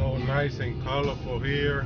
all nice and colorful here.